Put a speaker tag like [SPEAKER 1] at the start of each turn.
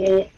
[SPEAKER 1] Yeah.